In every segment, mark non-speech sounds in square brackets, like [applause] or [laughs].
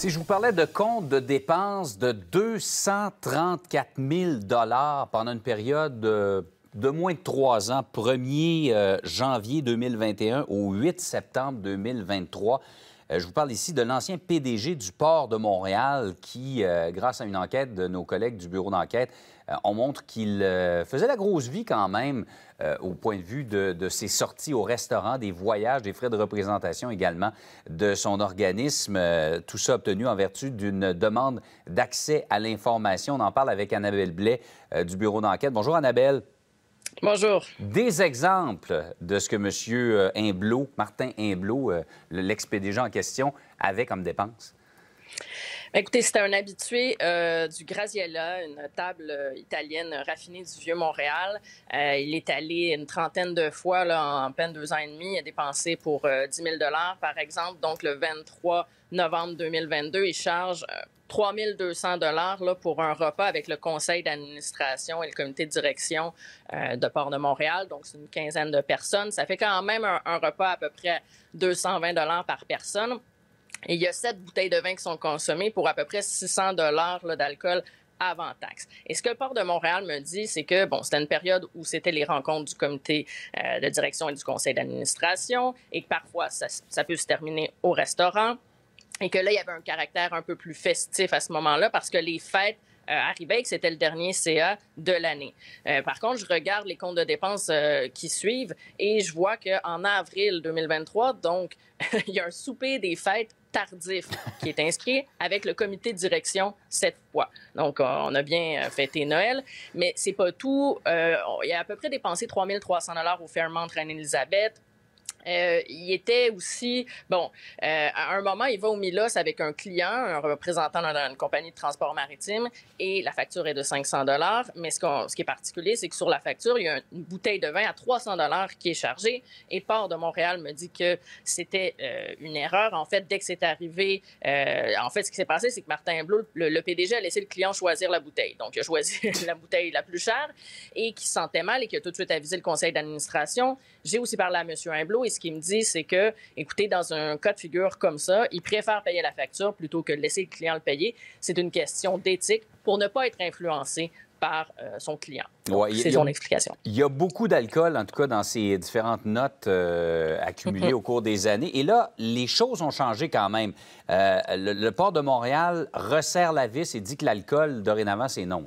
Si je vous parlais de compte de dépenses de 234 000 pendant une période de, de moins de trois ans, 1er euh, janvier 2021 au 8 septembre 2023, euh, je vous parle ici de l'ancien PDG du port de Montréal qui, euh, grâce à une enquête de nos collègues du bureau d'enquête, euh, on montre qu'il faisait la grosse vie quand même au point de vue de, ses sorties au restaurant, des voyages, des frais de représentation également de son organisme. tout ça obtenu en vertu d'une demande d'accès à l'information. On en parle avec Annabelle Blais du bureau d'enquête. Bonjour Annabelle. Bonjour. Des exemples de ce que M. Imblot, Martin Imblot, euh, l'ex-PDG en question, avait comme dépense? Écoutez, c'était un habitué euh, du Graziella, une table euh, italienne raffinée du Vieux-Montréal. il est allé une trentaine de fois là, en peine deux ans et demi. Il a dépensé pour 10 000 par exemple. Donc, le 23 novembre 2022, il charge 3200 dollars là pour un repas avec le conseil d'administration et le comité de direction euh, de Port de Montréal. Donc, c'est une quinzaine de personnes. Ça fait quand même un, repas à peu près 220 dollars par personne. Il y a sept bouteilles de vin qui sont consommées pour à peu près 600 dollars d'alcool avant taxe. Et ce que le port de Montréal me dit, c'est que, bon, c'était une période où c'était les rencontres du comité euh, de direction et du conseil d'administration et que parfois, ça, peut se terminer au restaurant et que là, il y avait un caractère un peu plus festif à ce moment-là parce que les fêtes euh, arrivaient et que c'était le dernier CA de l'année. Euh, par contre, je regarde les comptes de dépenses euh, qui suivent et je vois qu'en avril 2023, donc, [laughs] il y a un souper des fêtes tardif qui est inscrit avec le comité de direction cette fois. Donc, on a bien fêté Noël, mais c'est pas tout. il y a à peu près dépensé 3300 dollars au Fairmont Reine-Élisabeth, euh, il était aussi, bon, euh, à un moment, il va au Milos avec un client, un représentant d'une compagnie de transport maritime, et la facture est de 500 dollars. Mais ce, qui est particulier, c'est que sur la facture, il y a une bouteille de vin à 300 dollars qui est chargée. Et Port de Montréal me dit que c'était euh, une erreur. En fait, dès que c'est arrivé, en fait, ce qui s'est passé, c'est que Martin Blou, le, PDG, a laissé le client choisir la bouteille. Donc, il a choisi [laughs] la bouteille la plus chère et qui se sentait mal et qui a tout de suite avisé le conseil d'administration. J'ai aussi parlé à M. Humblot ce qu'il me dit, c'est que, écoutez, dans un cas de figure comme ça, il préfère payer la facture plutôt que de laisser le client le payer. C'est une question d'éthique pour ne pas être influencé par euh, son client. c'est son explication. Il y a beaucoup d'alcool, en tout cas, dans ces différentes notes euh, accumulées [laughs] au cours des années. Et là, les choses ont changé quand même. Euh, le, port de Montréal resserre la vis et dit que l'alcool, dorénavant, c'est non.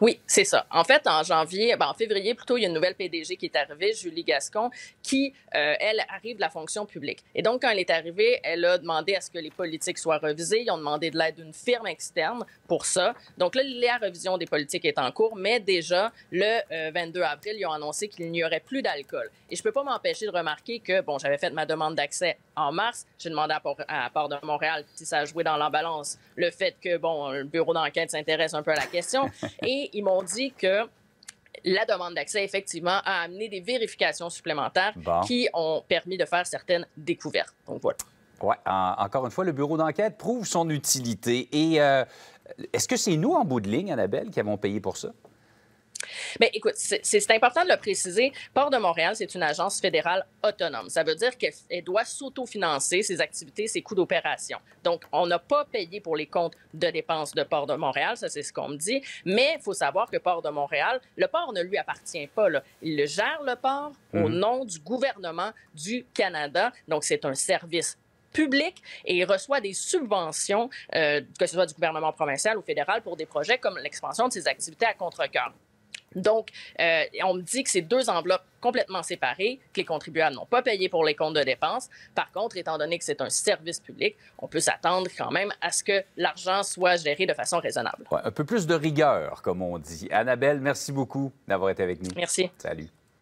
Oui, c'est ça. En fait, en janvier, ben, en février plutôt, il y a une nouvelle PDG qui est arrivée, Julie Gascon, qui, euh, elle, arrive de la fonction publique. Et donc, quand elle est arrivée, elle a demandé à ce que les politiques soient revisées. Ils ont demandé de l'aide d'une firme externe pour ça. Donc là, la révision des politiques est en cours, mais déjà, le 22 euh, avril, ils ont annoncé qu'il n'y aurait plus d'alcool. Et je peux pas m'empêcher de remarquer que, bon, j'avais fait ma demande d'accès en mars. J'ai demandé à, Port, à Port de Montréal si ça a joué dans la balance le fait que, bon, le bureau d'enquête s'intéresse un peu à la question. [laughs] Et ils m'ont dit que la demande d'accès, effectivement, a amené des vérifications supplémentaires qui ont permis de faire certaines découvertes. Donc voilà. Oui, encore une fois, le bureau d'enquête prouve son utilité. Et euh, est-ce que c'est nous, en bout de ligne, Annabelle, qui avons payé pour ça? Bien, écoute, c'est important de le préciser. Port de Montréal, c'est une agence fédérale autonome. Ça veut dire qu'elle doit s'autofinancer ses activités, ses coûts d'opération. Donc, on n'a pas payé pour les comptes de dépenses de Port de Montréal, ça c'est ce qu'on me dit. Mais il faut savoir que Port de Montréal, le port ne lui appartient pas. Là. Il le gère, le port, au mhm. nom du gouvernement du Canada. Donc, c'est un service public et il reçoit des subventions, euh, que ce soit du gouvernement provincial ou fédéral, pour des projets comme l'expansion de ses activités à contre-cœur. Donc, euh, on me dit que c'est deux enveloppes complètement séparées, que les contribuables n'ont pas payé pour les comptes de dépenses. Par contre, étant donné que c'est un service public, on peut s'attendre quand même à ce que l'argent soit géré de façon raisonnable. un peu plus de rigueur, comme on dit. Annabelle, merci beaucoup d'avoir été avec nous. Merci. Salut.